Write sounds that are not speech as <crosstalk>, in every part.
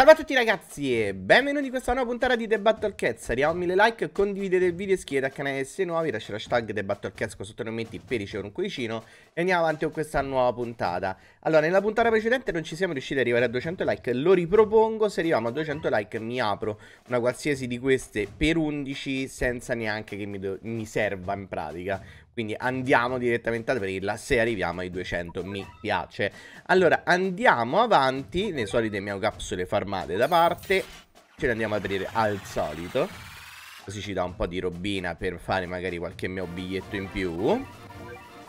Salve a tutti ragazzi e benvenuti in questa nuova puntata di The Battle Cats. Arriviamo a 1000 like, condividete il video, iscrivetevi al canale se nuovi Lasciate l'hashtag The Battle Cats con sotto commenti per ricevere un cuoricino. E andiamo avanti con questa nuova puntata. Allora, nella puntata precedente non ci siamo riusciti ad arrivare a 200 like. Lo ripropongo, se arriviamo a 200 like mi apro una qualsiasi di queste per 11 Senza neanche che mi, mi serva in pratica quindi andiamo direttamente ad aprirla se arriviamo ai 200 mi piace allora andiamo avanti le solite capsule farmate da parte ce le andiamo ad aprire al solito così ci dà un po' di robina per fare magari qualche mio biglietto in più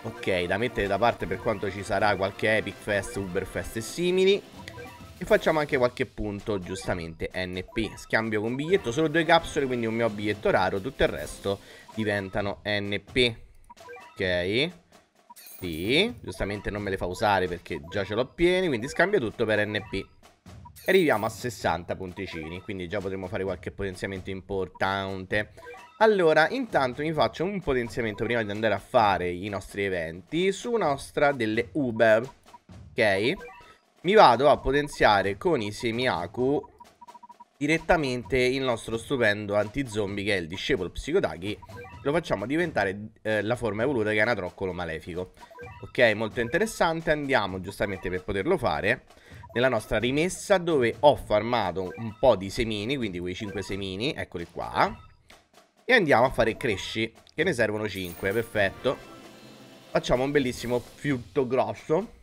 ok da mettere da parte per quanto ci sarà qualche Epic Fest, Uber Fest e simili e facciamo anche qualche punto, giustamente, NP. Scambio con biglietto, solo due capsule, quindi un mio biglietto raro. Tutto il resto diventano NP. Ok. Sì, giustamente non me le fa usare perché già ce l'ho pieni, quindi scambio tutto per NP. E arriviamo a 60 punticini, quindi già potremo fare qualche potenziamento importante. Allora, intanto mi faccio un potenziamento prima di andare a fare i nostri eventi su nostra delle Uber. Ok? Mi vado a potenziare con i semi Aku direttamente il nostro stupendo anti-zombie che è il discepolo Psicodaghi. Lo facciamo diventare eh, la forma evoluta che è anatroccolo malefico. Ok molto interessante andiamo giustamente per poterlo fare. Nella nostra rimessa dove ho farmato un po' di semini quindi quei 5 semini eccoli qua. E andiamo a fare cresci che ne servono 5 perfetto. Facciamo un bellissimo fiutto grosso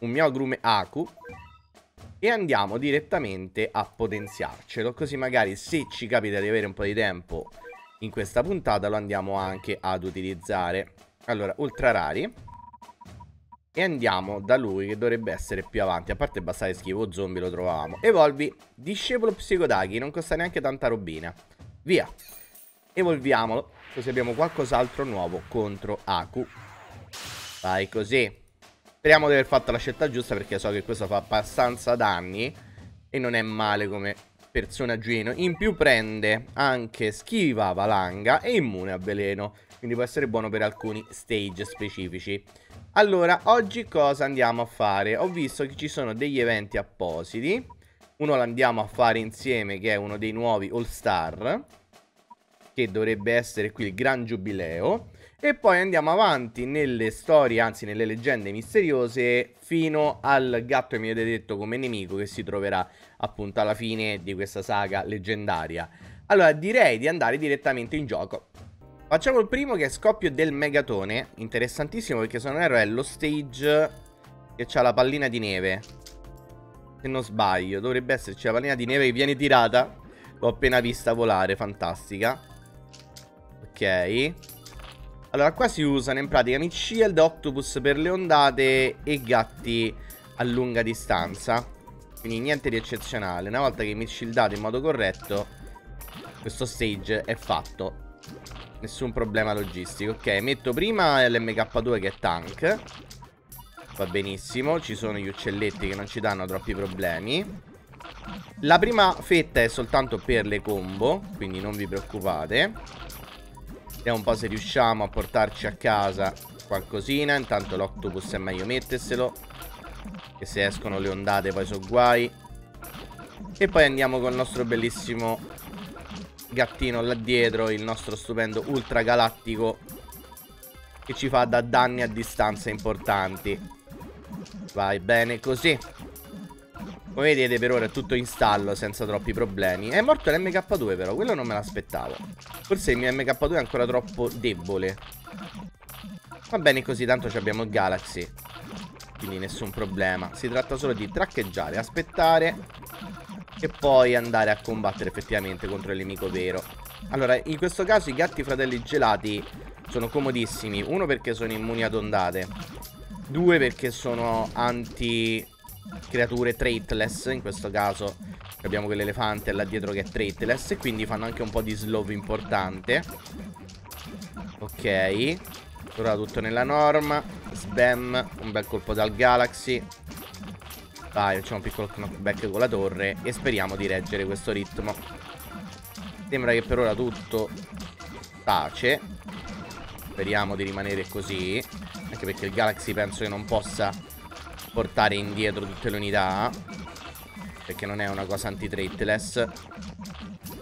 un mio agrume Aku e andiamo direttamente a potenziarcelo così magari se ci capita di avere un po' di tempo in questa puntata lo andiamo anche ad utilizzare. Allora ultra rari e andiamo da lui che dovrebbe essere più avanti. A parte bastare schivo zombie lo trovavamo. Evolvi. Discepolo psicodaghi non costa neanche tanta robina. Via. Evolviamolo. Così abbiamo qualcos'altro nuovo contro Aku. Vai così Speriamo di aver fatto la scelta giusta perché so che questo fa abbastanza danni e non è male come personaggino. In più prende anche schiva valanga e immune a veleno, quindi può essere buono per alcuni stage specifici. Allora, oggi cosa andiamo a fare? Ho visto che ci sono degli eventi appositi. Uno lo andiamo a fare insieme che è uno dei nuovi All Star, che dovrebbe essere qui il Gran Giubileo. E poi andiamo avanti nelle storie, anzi nelle leggende misteriose, fino al gatto che mi avete detto come nemico che si troverà appunto alla fine di questa saga leggendaria. Allora direi di andare direttamente in gioco. Facciamo il primo che è Scoppio del Megatone, interessantissimo perché se non erro è lo stage che ha la pallina di neve. Se non sbaglio, dovrebbe esserci la pallina di neve che viene tirata. L'ho appena vista volare, fantastica. Ok. Allora, qua si usano in pratica Meat Shield, Octopus per le ondate e gatti a lunga distanza. Quindi niente di eccezionale. Una volta che mi shieldate in modo corretto, questo stage è fatto. Nessun problema logistico. Ok, metto prima l'MK2 che è tank. Va benissimo. Ci sono gli uccelletti che non ci danno troppi problemi. La prima fetta è soltanto per le combo, quindi non vi preoccupate. Vediamo un po' se riusciamo a portarci a casa qualcosina. Intanto l'octopus è meglio metterselo. Che se escono le ondate poi sono guai. E poi andiamo con il nostro bellissimo gattino là dietro. Il nostro stupendo ultra galattico. Che ci fa da danni a distanze importanti. Vai bene così. Come vedete per ora è tutto in stallo senza troppi problemi. È morto l'MK2 però, quello non me l'aspettavo. Forse il mio MK2 è ancora troppo debole. Va bene così, tanto abbiamo il Galaxy. Quindi nessun problema. Si tratta solo di traccheggiare, aspettare E poi andare a combattere effettivamente contro il nemico vero. Allora, in questo caso i gatti fratelli gelati sono comodissimi. Uno perché sono immuni ad ondate. Due perché sono anti creature traitless In questo caso abbiamo quell'elefante là dietro che è traitless E quindi fanno anche un po' di slow importante. Ok. Ora tutto nella norma Sbam Un bel colpo dal Galaxy. Vai facciamo un piccolo knockback con la torre E speriamo di reggere questo ritmo. Sembra che per ora tutto tace. Speriamo di rimanere così Anche perché il Galaxy penso che non possa portare indietro tutte le unità. Perché non è una cosa anti-traitless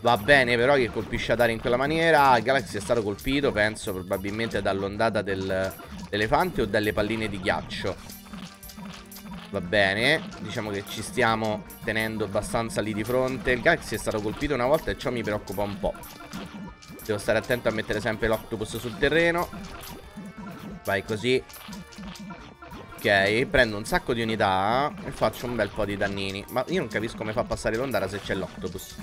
Va bene però che colpisce ad aria in quella maniera. Galaxy è stato colpito penso probabilmente dall'ondata dell'elefante o dalle palline di ghiaccio. Va bene Diciamo che ci stiamo tenendo abbastanza lì di fronte. Il Galaxy è stato colpito una volta e ciò mi preoccupa un po' Devo stare attento a mettere sempre l'octopus sul terreno. Vai così Ok, prendo un sacco di unità e faccio un bel po' di dannini. Ma io non capisco come fa a passare l'ondata se c'è l'octopus.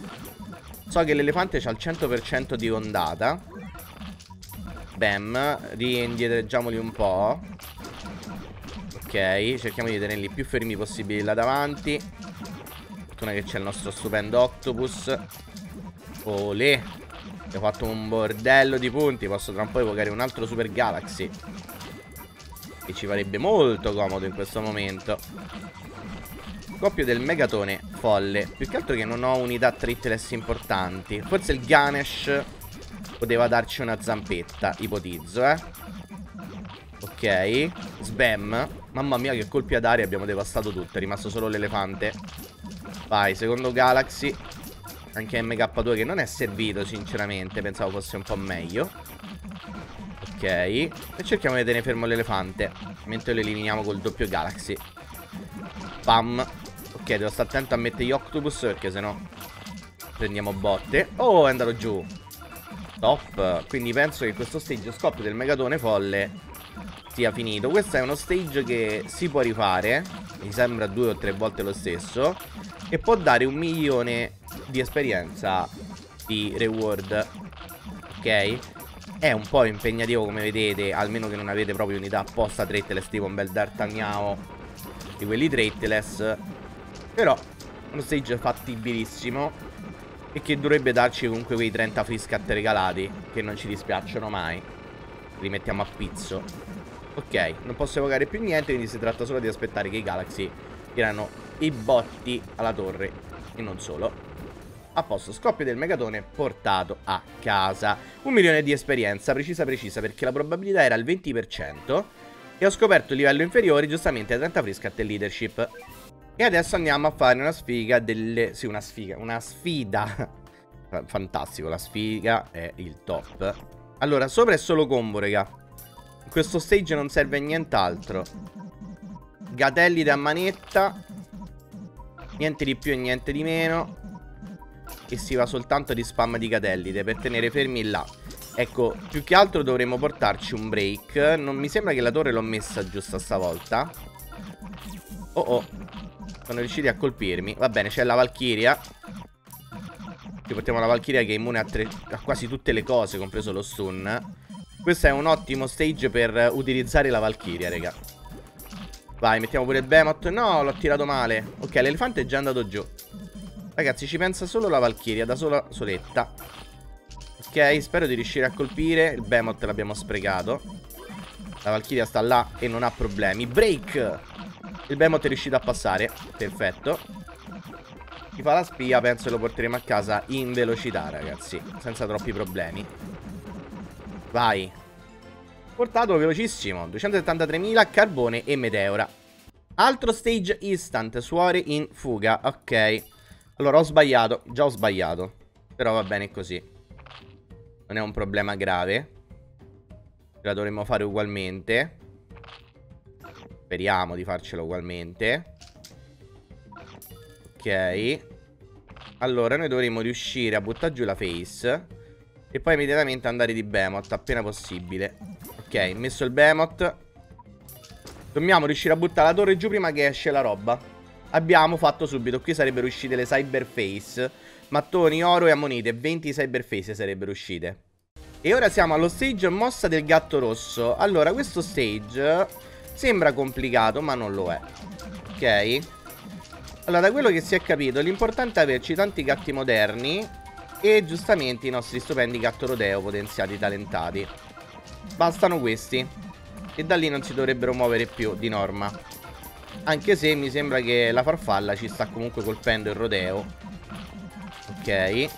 So che l'elefante c'ha il 100% di ondata. Bam, riindietreggiamoli un po'. Ok, cerchiamo di tenerli più fermi possibili là davanti. Fortuna che c'è il nostro stupendo octopus. Olè. Ho fatto un bordello di punti. Posso tra un po' evocare un altro Super Galaxy. Che ci farebbe molto comodo in questo momento. Coppio del megatone folle. Più che altro che non ho unità tritless importanti. Forse il Ganesh Poteva darci una zampetta. Ipotizzo eh. Ok. Sbam. Mamma mia che colpi ad aria abbiamo devastato tutto È rimasto solo l'elefante. Vai secondo Galaxy. Anche MK2 che non è servito sinceramente. Pensavo fosse un po' meglio Ok. E cerchiamo di tenere fermo l'elefante. Mentre lo eliminiamo col doppio Galaxy. Pam. Ok devo stare attento a mettere gli Octopus Perché sennò prendiamo botte. Oh è andato giù. Top. Quindi penso che questo stage scoppio del megatone folle Sia finito. Questo è uno stage che si può rifare. Mi sembra due o tre volte lo stesso. E può dare un milione di esperienza Di reward. Ok è un po' impegnativo come vedete Almeno che non avete proprio unità apposta Traitless Tipo un bel D'Artagnan Di quelli Traitless. Però uno stage fattibilissimo E che dovrebbe darci comunque quei 30 free scat regalati Che non ci dispiacciono mai. Li mettiamo a pizzo. Ok, non posso evocare più niente Quindi si tratta solo di aspettare che i Galaxy Tirano i botti alla torre E non solo a posto, scoppio del megatone portato a casa. Un milione di esperienza, precisa precisa, perché la probabilità era il 20%. E ho scoperto il livello inferiore, giustamente, a 30 friscat e leadership. E adesso andiamo a fare una sfiga delle... Sì, una sfiga, una sfida. Fantastico, la sfiga è il top. Allora, sopra è solo combo, raga. In questo stage non serve nient'altro. Gatelli da manetta. Niente di più e niente di meno e si va soltanto di spam di catellite per tenere fermi là. Ecco, più che altro dovremmo portarci un break. Non mi sembra che la torre l'ho messa giusta stavolta. Oh oh. Sono riusciti a colpirmi. Va bene, c'è la Valkyria. Ci portiamo la Valkyria che è immune a, a quasi tutte le cose, compreso lo stun. Questo è un ottimo stage per utilizzare la Valkyria, raga. Vai, mettiamo pure il Behemoth. No, l'ho tirato male. Ok, l'elefante è già andato giù. Ragazzi ci pensa solo la Valkyria Da sola soletta. Ok spero di riuscire a colpire. Il Behemoth l'abbiamo sprecato. La Valkyria sta là e non ha problemi. Break! Il Behemoth è riuscito a passare. Perfetto. Chi fa la spia penso lo porteremo a casa in velocità ragazzi. Senza troppi problemi. Vai. Portato velocissimo. 273.000 carbone e meteora. Altro stage instant. Suore in fuga. Ok allora, ho sbagliato. Già ho sbagliato. Però va bene così. Non è un problema grave. La dovremmo fare ugualmente. Speriamo di farcela ugualmente. Ok. Allora, noi dovremmo riuscire a buttare giù la face. E poi immediatamente andare di Behemoth appena possibile. Ok, messo il Behemoth. Dobbiamo riuscire a buttare la torre giù prima che esce la roba. Abbiamo fatto subito, qui sarebbero uscite le Cyberface. Mattoni, oro e ammonite 20 Cyberface sarebbero uscite. E ora siamo allo stage mossa del gatto rosso. Allora, questo stage sembra complicato ma non lo è. Ok? Allora, da quello che si è capito L'importante è averci tanti gatti moderni E giustamente i nostri stupendi gatto rodeo potenziati, talentati. Bastano questi. E da lì non si dovrebbero muovere più di norma anche se mi sembra che la farfalla ci sta comunque colpendo il rodeo. Ok.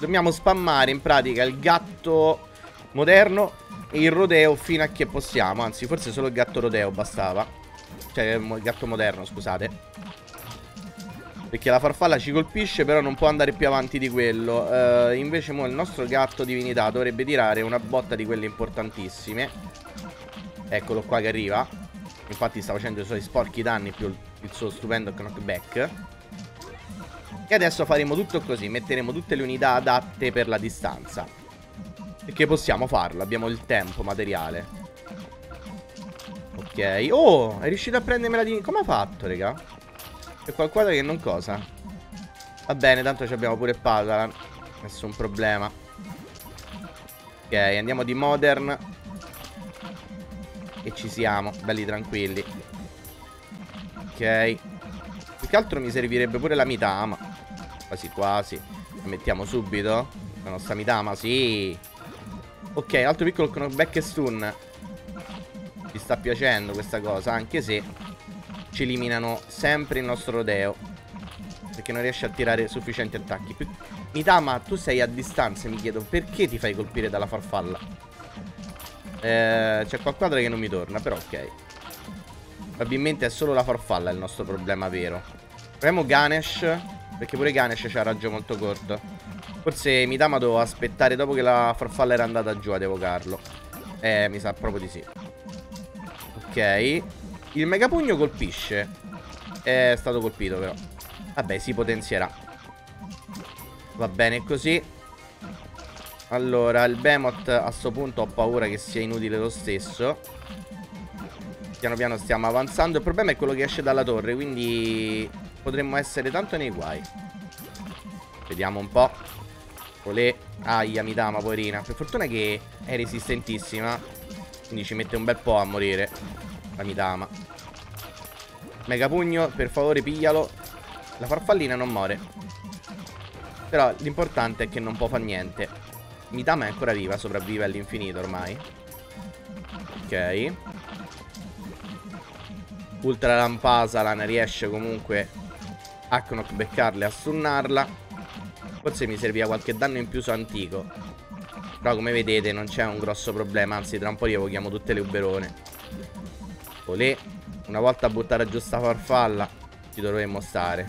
Dobbiamo spammare in pratica il gatto moderno e il rodeo fino a che possiamo. Anzi forse solo il gatto rodeo bastava. Cioè il gatto moderno scusate. Perché la farfalla ci colpisce però non può andare più avanti di quello. Uh, Invece mo il nostro gatto divinità dovrebbe tirare una botta di quelle importantissime. Eccolo qua che arriva Infatti sta facendo i suoi sporchi danni più il suo stupendo knockback E adesso faremo tutto così Metteremo tutte le unità adatte per la distanza Perché possiamo farlo, abbiamo il tempo materiale Ok Oh, è riuscito a prendermela di... Come ha fatto, raga? C'è qualcosa che non cosa. Va bene, tanto abbiamo pure Padalan. Nessun problema. Ok, andiamo di Modern. E ci siamo, belli tranquilli. Ok. Più che altro mi servirebbe pure la Mitama. Quasi quasi. La mettiamo subito. La nostra Mitama, sì. Ok, altro piccolo knockback e stun. Ci sta piacendo questa cosa, anche se ci eliminano sempre il nostro rodeo. Perché non riesce a tirare sufficienti attacchi. Mitama, tu sei a distanza, mi chiedo, perché ti fai colpire dalla farfalla? Eh, c'è qualquadra che non mi torna, però ok. Probabilmente è solo la farfalla il nostro problema vero. Proviamo Ganesh, perché pure Ganesh c'ha raggio molto corto. Forse Mitama dovevo aspettare dopo che la farfalla era andata giù ad evocarlo. Eh, mi sa proprio di sì. Ok. Il megapugno colpisce. È stato colpito però. Vabbè, si potenzierà. Va bene così. Allora, il Behemoth a sto punto ho paura che sia inutile lo stesso. Piano piano stiamo avanzando. Il problema è quello che esce dalla torre, quindi potremmo essere tanto nei guai. Vediamo un po'. Olè. Aia, mi dama, poverina. Per fortuna che è resistentissima. Quindi ci mette un bel po' a morire. La Midama Megapugno, per favore piglialo La farfallina non muore Però l'importante è che non può fare niente Midama è ancora viva, sopravvive all'infinito ormai Ok Ultra Lampasalan riesce comunque a knockbackarla e a stunnarla Forse mi serviva qualche danno in più su Antico Però come vedete non c'è un grosso problema Anzi tra un po' rievochiamo tutte le uberone Olè. Una volta buttare giù sta farfalla ci dovremmo stare.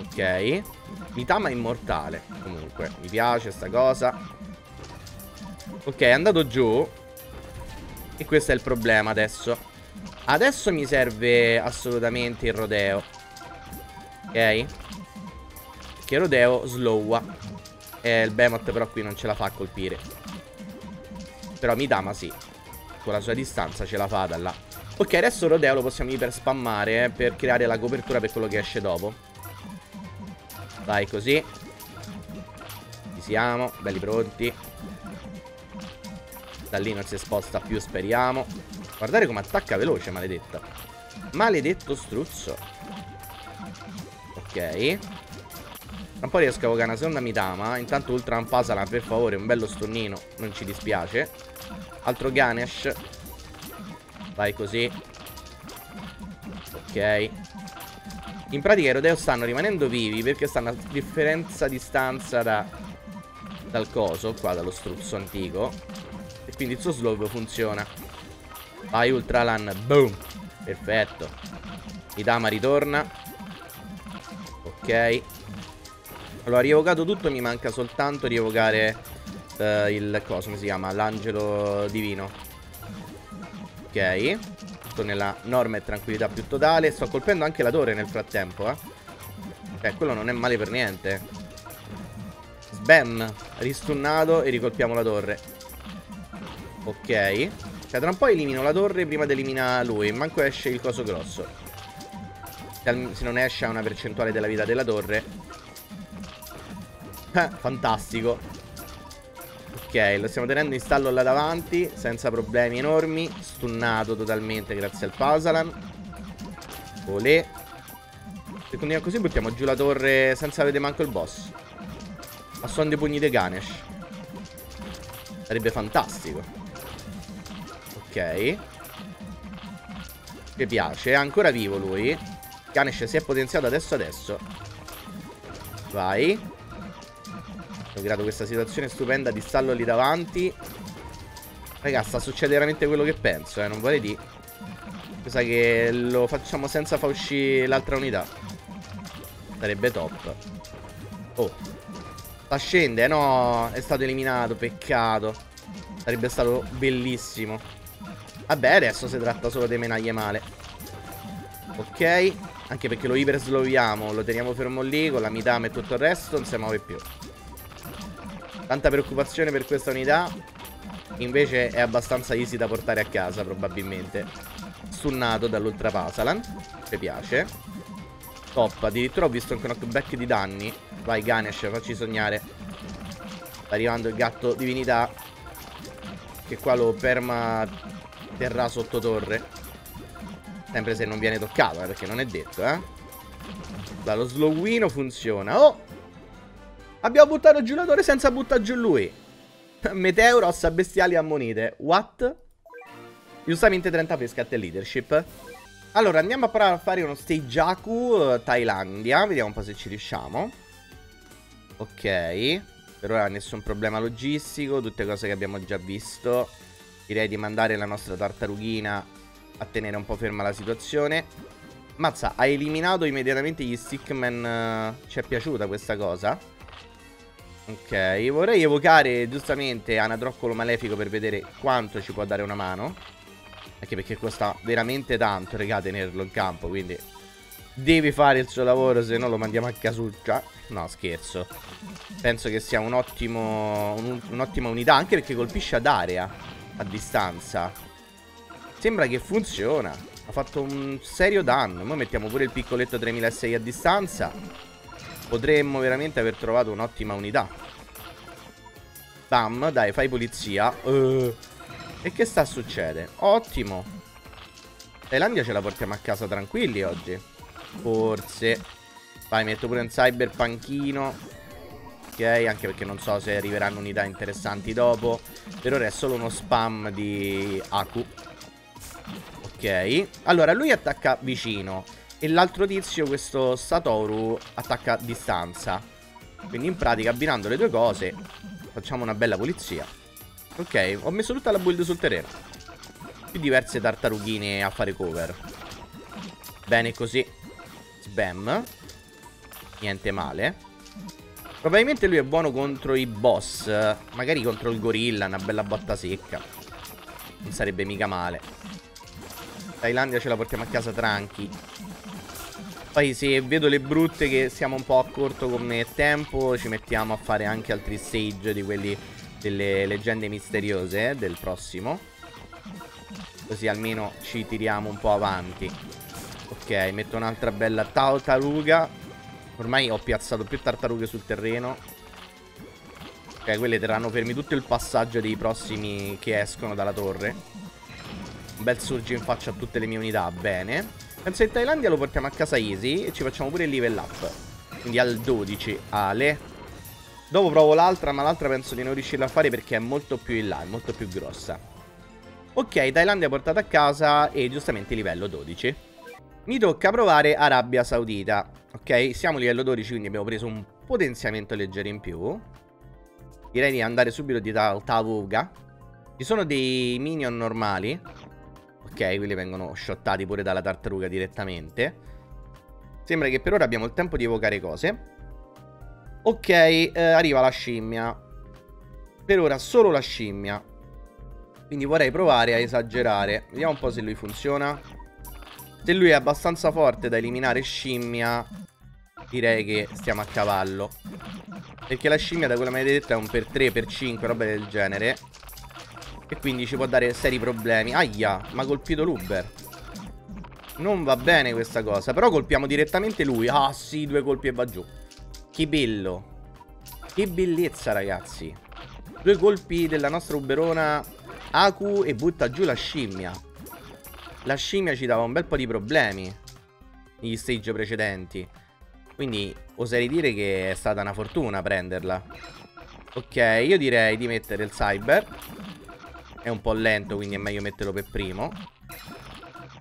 Ok. Mitama immortale. Comunque, mi piace sta cosa. Ok, è andato giù. E questo è il problema adesso. Adesso mi serve assolutamente il rodeo. Ok? Che rodeo slowa. E il Behemoth però qui non ce la fa a colpire. Però Mitama sì con la sua distanza ce la fa da là Ok adesso Rodeo lo possiamo iper spammare eh, Per creare la copertura per quello che esce dopo Vai così. Ci siamo Belli pronti. Da lì non si sposta più speriamo. Guardate come attacca veloce maledetta. Maledetto struzzo. Ok. Un po' riesco a evocare una seconda Mitama Intanto Ultra Ampasala per favore un bello stonnino Non ci dispiace. Altro Ganesh. Vai così. Ok In pratica i Rodeo stanno rimanendo vivi Perché stanno a differenza di stanza da, Dal coso Qua dallo struzzo antico E quindi il suo slow funziona Vai Ultralan Boom Perfetto Idama ritorna Ok Allora rievocato tutto Mi manca soltanto rievocare uh, il cosa come si chiama? L'angelo divino. Ok. Sto nella norma e tranquillità più totale. Sto colpendo anche la torre nel frattempo, eh. Ok, quello non è male per niente. Sbam. Ristunnato e ricolpiamo la torre. Ok. Cioè, tra un po' elimino la torre prima di eliminare lui. Manco esce il coso grosso. Se non esce a una percentuale della vita della torre. Eh, fantastico. Ok, lo stiamo tenendo in stallo là davanti Senza problemi enormi Stunnato totalmente grazie al Pausalan Olè Se continuiamo così buttiamo giù la torre Senza vedere manco il boss. A suon dei pugni di Ganesh. Sarebbe fantastico. Ok. Mi piace, è ancora vivo lui. Ganesh si è potenziato adesso adesso. Vai ho creato questa situazione stupenda di stallo lì davanti Raga sta succedendo veramente quello che penso eh Non vorrei dire Mi sa che lo facciamo senza far uscire l'altra unità Sarebbe top. Oh. Sta scende, no, è stato eliminato, peccato. Sarebbe stato bellissimo. Vabbè, adesso si tratta solo di menaglie male. Ok. Anche perché lo ipersloviamo, lo teniamo fermo lì, con la mitame e tutto il resto, non si muove più. Tanta preoccupazione per questa unità. Invece è abbastanza easy da portare a casa, probabilmente. Stunnato dall'Ultra Pasalan. Mi piace. Top, addirittura ho visto anche un knockback di danni. Vai Ganesh, facci sognare. Sta arrivando il gatto divinità. Che qua lo perma terrà sotto torre. Sempre se non viene toccato, eh, perché non è detto, eh. Da, lo slowino funziona. Oh! Abbiamo buttato giù la torre senza buttare giù lui. <laughs> Meteoro, ossa bestiali ammonite. What? Giustamente 30 pesca e leadership. Allora, andiamo a provare a fare uno stage Aku uh, Thailandia. Vediamo un po' se ci riusciamo. Ok. Per ora nessun problema logistico. Tutte cose che abbiamo già visto. Direi di mandare la nostra tartarughina a tenere un po' ferma la situazione. Mazza, ha eliminato immediatamente gli stickman. Uh, ci è piaciuta questa cosa? Ok, vorrei evocare giustamente Anadroccolo Malefico per vedere quanto ci può dare una mano. Anche perché costa veramente tanto, regà, tenerlo in campo, quindi... Devi fare il suo lavoro, se no lo mandiamo a casuccia. No, scherzo. Penso che sia un ottimo, un'ottima un unità, anche perché colpisce ad area, a distanza. Sembra che funziona. Ha fatto un serio danno. Noi mettiamo pure il piccoletto 3006 a distanza. Potremmo veramente aver trovato un'ottima unità. Bam, dai, fai polizia. Uh. E che sta succedendo? Ottimo. Thailandia ce la portiamo a casa tranquilli oggi. Forse. Vai, metto pure un cyberpanchino. Ok, anche perché non so se arriveranno unità interessanti dopo. Per ora è solo uno spam di Aku. Ok. Allora, lui attacca vicino. E l'altro tizio, questo Satoru, attacca a distanza. Quindi in pratica, abbinando le due cose, facciamo una bella pulizia. Ok, ho messo tutta la build sul terreno. Più diverse tartarughine a fare cover. Bene così. Sbam. Niente male. Probabilmente lui è buono contro i boss. Magari contro il gorilla, una bella botta secca. Non sarebbe mica male. Thailandia ce la portiamo a casa tranqui. Poi se vedo le brutte che siamo un po' a corto come tempo, ci mettiamo a fare anche altri stage di quelli delle leggende misteriose del prossimo. Così almeno ci tiriamo un po' avanti. Ok, metto un'altra bella tartaruga. Ormai ho piazzato più tartarughe sul terreno. Ok, quelle terranno fermi tutto il passaggio dei prossimi che escono dalla torre. Un bel surge in faccia a tutte le mie unità, bene. Penso in Thailandia lo portiamo a casa easy e ci facciamo pure il level up. Quindi al 12, Ale. Dopo provo l'altra, ma l'altra penso di non riuscirla a fare perché è molto più in là, è molto più grossa. Ok, Thailandia portata a casa e giustamente livello 12. Mi tocca provare Arabia Saudita. Ok, siamo livello 12, quindi abbiamo preso un potenziamento leggero in più. Direi di andare subito di Tavuga. Ci sono dei minion normali. Ok, quelli vengono shottati pure dalla tartaruga direttamente. Sembra che per ora abbiamo il tempo di evocare cose. Ok, eh, arriva la scimmia. Per ora solo la scimmia. Quindi vorrei provare a esagerare. Vediamo un po' se lui funziona. Se lui è abbastanza forte da eliminare scimmia, direi che stiamo a cavallo. Perché la scimmia, da quella detto, è un per 3, per 5, roba del genere. E quindi ci può dare seri problemi. Aia, ma ha colpito l'Uber. Non va bene questa cosa. Però colpiamo direttamente lui. Ah sì, due colpi e va giù. Che bello. Che bellezza, ragazzi. Due colpi della nostra uberona Aku e butta giù la scimmia. La scimmia ci dava un bel po' di problemi negli stage precedenti. Quindi oserei dire che è stata una fortuna prenderla. Ok, io direi di mettere il cyber. È un po' lento, quindi è meglio metterlo per primo.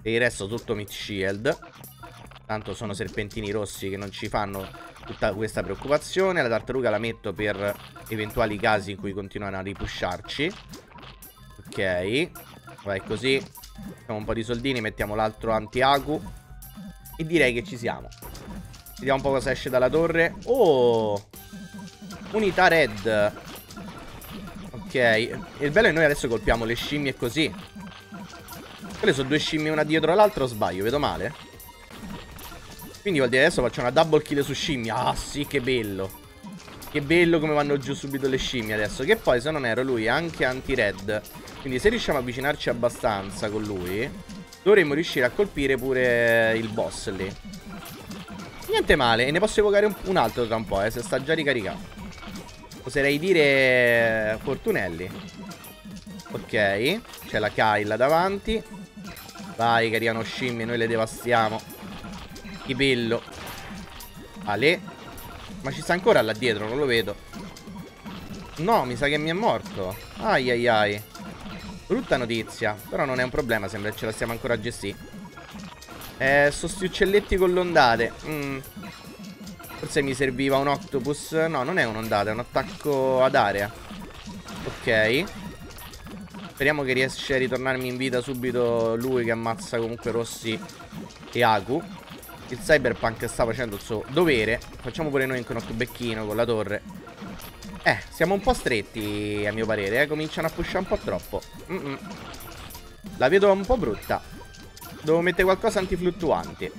E il resto tutto mid shield. Tanto sono serpentini rossi che non ci fanno tutta questa preoccupazione. La tartaruga la metto per eventuali casi in cui continuano a ripusharci. Ok. Vai così. Facciamo un po' di soldini, mettiamo l'altro anti-agu. E direi che ci siamo. Vediamo un po' cosa esce dalla torre. Oh! Unità red. Il bello è che noi adesso colpiamo le scimmie così. Quelle sono due scimmie una dietro l'altra sbaglio? Vedo male? Quindi vuol dire adesso faccio una double kill su scimmia. Ah sì, che bello. Che bello come vanno giù subito le scimmie adesso. Che poi, se non ero, lui è anche anti-red. Quindi se riusciamo a avvicinarci abbastanza con lui, dovremmo riuscire a colpire pure il boss lì. Niente male. E ne posso evocare un, un altro tra un po', eh, se sta già ricaricato. Oserei dire Fortunelli. Ok. C'è la Kai là davanti. Vai, cariano scimmie, noi le devastiamo. Che bello. Ale. Ma ci sta ancora là dietro, non lo vedo. No, mi sa che mi è morto. Ai ai ai. Brutta notizia. Però non è un problema, sembra che ce la stiamo ancora a gestire. Eh, sono sti uccelletti con l'ondate. Mm. Forse mi serviva un octopus. No, non è un'ondata, è un attacco ad area. Ok. Speriamo che riesca a ritornarmi in vita subito lui che ammazza comunque Rossi e Aku. Il cyberpunk sta facendo il suo dovere Facciamo pure noi un becchino con la torre Eh, siamo un po' stretti a mio parere eh? Cominciano a pushare un po' troppo mm -mm. La vedo un po' brutta Devo mettere qualcosa antifluttuanti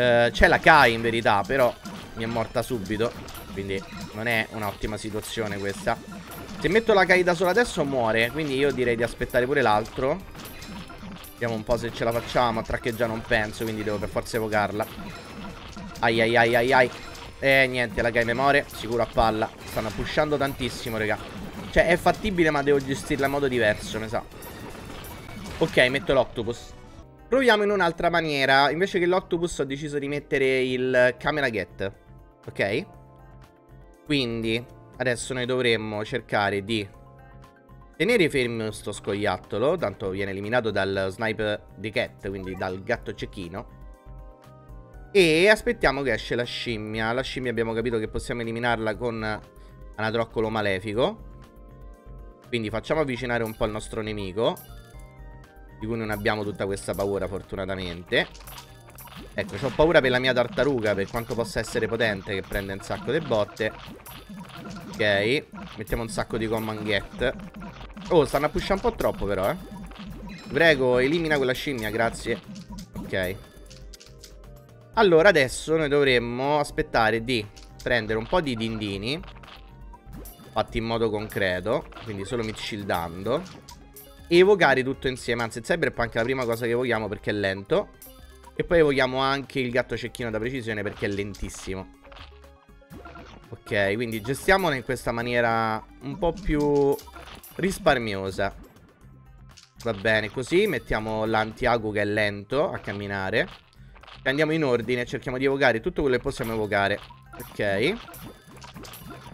eh, C'è la Kai in verità Però mi è morta subito Quindi non è un'ottima situazione questa Se metto la Kai da sola adesso muore Quindi io direi di aspettare pure l'altro Vediamo un po' se ce la facciamo. A traccheggiare non penso, quindi devo per forza evocarla. Ai ai ai ai ai. Eh, niente, la Kai memoria. Sicuro a palla. Stanno pushando tantissimo, raga. Cioè, è fattibile, ma devo gestirla in modo diverso, mi sa. Ok, metto l'octopus. Proviamo in un'altra maniera. Invece che l'octopus ho deciso di mettere il camera get. Ok? Quindi, adesso noi dovremmo cercare di Tenere fermo sto scoiattolo, tanto viene eliminato dal sniper di cat, quindi dal gatto cecchino. E aspettiamo che esce la scimmia. La scimmia abbiamo capito che possiamo eliminarla con anatroccolo malefico. Quindi facciamo avvicinare un po' il nostro nemico. Di cui non abbiamo tutta questa paura fortunatamente. Ecco, ho paura per la mia tartaruga, per quanto possa essere potente, che prende un sacco di botte. Ok, mettiamo un sacco di command get. Oh, stanno a pushare un po' troppo però, eh. Prego, elimina quella scimmia, grazie. Ok. Allora, adesso noi dovremmo aspettare di prendere un po' di dindini. Fatti in modo concreto. Quindi solo mi shieldando. Evocare tutto insieme. Anzi, il cyberpunk è la prima cosa che evochiamo perché è lento. E poi evochiamo anche il gatto cecchino da precisione perché è lentissimo. Ok, quindi gestiamolo in questa maniera un po' più risparmiosa. Va bene, così mettiamo l'antiago che è lento a camminare. Andiamo in ordine, cerchiamo di evocare tutto quello che possiamo evocare. Ok.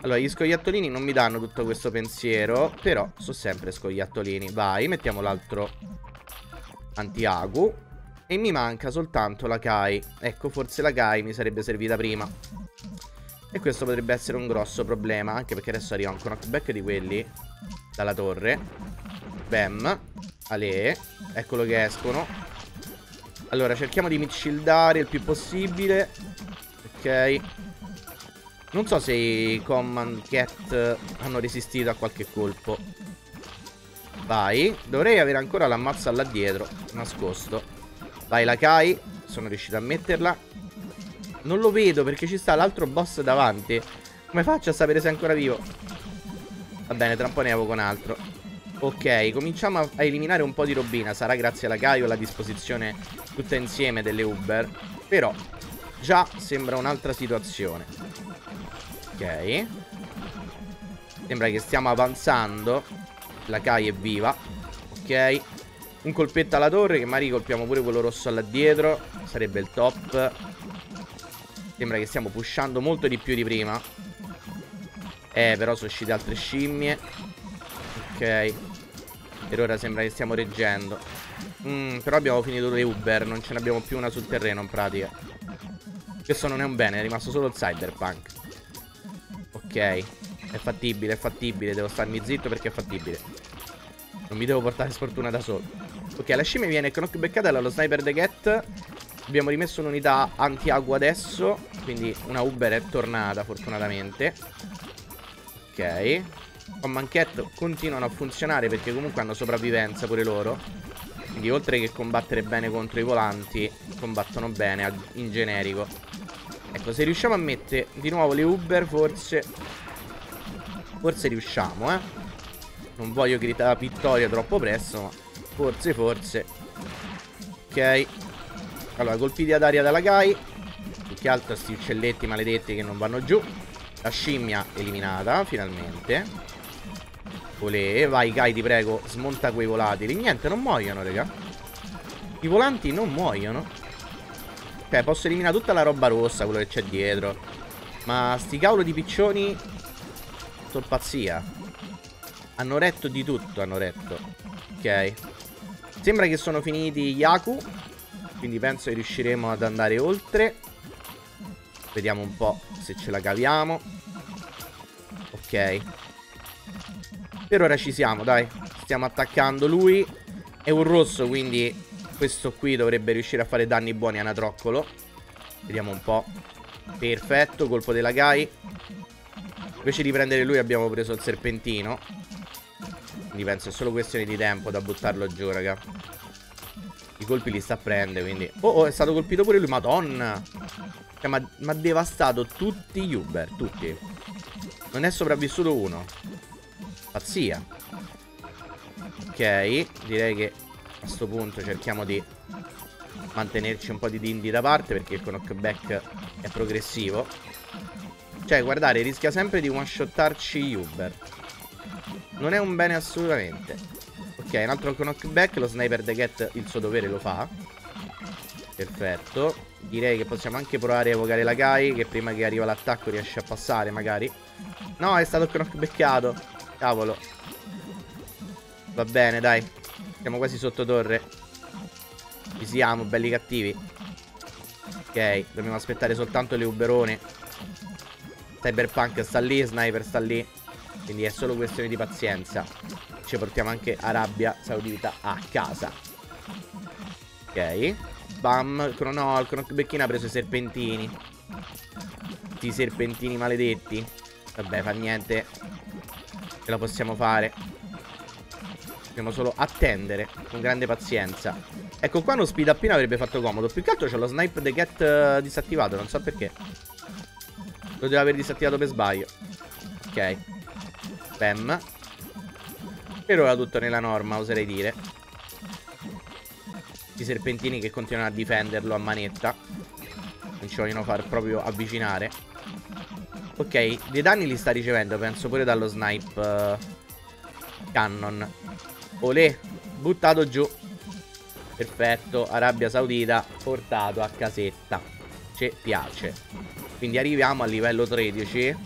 Allora, gli scoiattolini non mi danno tutto questo pensiero, però sono sempre scoiattolini. Vai, mettiamo l'altro antiagu. E mi manca soltanto la Kai. Ecco, forse la Kai mi sarebbe servita prima. E questo potrebbe essere un grosso problema, anche perché adesso arriva un knockback di quelli dalla torre. Bam. Ale. Eccolo che escono. Allora, cerchiamo di midshieldare il più possibile. Ok. Non so se i Command Cat hanno resistito a qualche colpo. Vai. Dovrei avere ancora l'ammazza là dietro. Nascosto. Vai la Kai. Sono riuscito a metterla. Non lo vedo perché ci sta l'altro boss davanti. Come faccio a sapere se è ancora vivo? Va bene, tra un po' ne avevo con altro. Ok, cominciamo a, a, eliminare un po' di robina. Sarà grazie alla Gaio la disposizione tutta insieme delle Uber. Però già sembra un'altra situazione. Ok. Sembra che stiamo avanzando. La Kai è viva. Ok. Un colpetto alla torre che magari colpiamo pure quello rosso là dietro. Sarebbe il top. Sembra che stiamo pushando molto di più di prima. Eh, però sono uscite altre scimmie. Ok. Per ora sembra che stiamo reggendo. Mm, però abbiamo finito le Uber, non ce ne abbiamo più una sul terreno in pratica. Questo non è un bene, è rimasto solo il cyberpunk. Ok. È fattibile, è fattibile. Devo starmi zitto perché è fattibile. Non mi devo portare sfortuna da solo. Ok, la scimmia viene knockbackata dallo sniper the cat. Abbiamo rimesso un'unità anti-acqua adesso. Quindi una Uber è tornata, fortunatamente. Ok. Con Manchetto continuano a funzionare perché comunque hanno sopravvivenza pure loro. Quindi oltre che combattere bene contro i volanti, combattono bene in generico. Ecco, se riusciamo a mettere di nuovo le Uber, forse... Forse riusciamo, eh. Non voglio gridare vittoria troppo presto, ma forse, forse. Ok. Allora, colpiti ad aria dalla Gai. Che altro sti uccelletti maledetti che non vanno giù. La scimmia eliminata, finalmente. Olè, vai Gai, ti prego, smonta quei volatili. Niente, non muoiono, raga. I volanti non muoiono. Ok, posso eliminare tutta la roba rossa, quello che c'è dietro. Ma sti cavolo di piccioni... Sono pazzia. Hanno retto di tutto, hanno retto. Ok. Sembra che sono finiti Yaku. Quindi penso che riusciremo ad andare oltre. Vediamo un po' se ce la caviamo. Ok. Per ora ci siamo, dai. Stiamo attaccando lui. È un rosso, quindi questo qui dovrebbe riuscire a fare danni buoni a Natroccolo. Vediamo un po'. Perfetto, colpo della Gai. Invece di prendere lui abbiamo preso il serpentino. Quindi penso è solo questione di tempo da buttarlo giù, raga. I colpi li sta a prendere, quindi... Oh, oh, è stato colpito pure lui, madonna! Cioè, ma ha devastato tutti gli Uber, tutti. Non è sopravvissuto uno. Pazzia. Ok, direi che a sto punto cerchiamo di mantenerci un po' di dindi da parte perché il knockback è progressivo. Cioè, guardate, rischia sempre di one-shottarci Uber. Non è un bene assolutamente. Ok, un altro knockback, lo sniper The Cat il suo dovere lo fa. Perfetto. Direi che possiamo anche provare a evocare la Kai, che prima che arriva l'attacco riesce a passare, magari. No, è stato knockbackato. Cavolo. Va bene, dai. Siamo quasi sotto torre. Ci siamo, belli cattivi. Ok, dobbiamo aspettare soltanto le uberone. Cyberpunk sta lì, Sniper sta lì. Quindi è solo questione di pazienza. Ci portiamo anche Arabia Saudita a casa. Ok. Bam. No, il Crockbecchino ha preso i serpentini. Questi serpentini maledetti. Vabbè, fa niente. Ce la possiamo fare. Dobbiamo solo attendere con grande pazienza. Ecco qua uno speed appena avrebbe fatto comodo. Più che altro c'ho lo snipe the cat uh, disattivato, non so perché. Lo devo aver disattivato per sbaglio. Ok. Bam. Per ora tutto nella norma, oserei dire. I serpentini che continuano a difenderlo a manetta. Non ci vogliono far proprio avvicinare. Ok, dei danni li sta ricevendo, penso pure dallo snipe uh, cannon. Olè, buttato giù. Perfetto, Arabia Saudita portato a casetta. Ci piace. Quindi arriviamo a livello 13.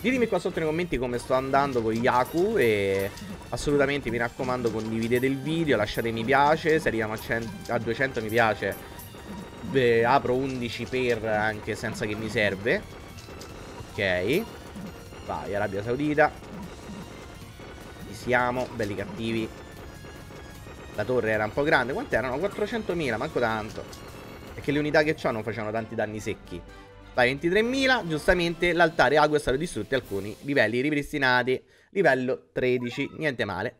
Ditemi qua sotto nei commenti come sto andando con Yaku e assolutamente mi raccomando condividete il video, lasciate mi piace, se arriviamo a, 100, a 200 mi piace beh, apro 11 per anche senza che mi serve. Ok, vai Arabia Saudita, siamo, belli cattivi. La torre era un po' grande, quanti erano? 400.000, manco tanto. Perché le unità che ho non facevano tanti danni secchi. Vai 23.000, giustamente l'altare ago è stato distrutto alcuni livelli ripristinati, livello 13, niente male.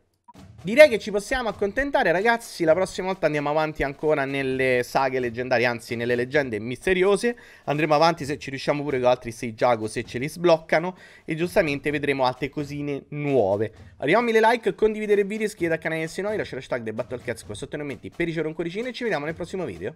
Direi che ci possiamo accontentare ragazzi, la prossima volta andiamo avanti ancora nelle saghe leggendarie, anzi nelle leggende misteriose, andremo avanti se ci riusciamo pure con altri 6 Jago se ce li sbloccano e giustamente vedremo altre cosine nuove. Arriviamo a 1000 like, condividere il video, iscrivetevi al canale se no, lasciate l'hashtag The Battlecats qua sotto nei commenti per ricevere un cuoricino e ci vediamo nel prossimo video.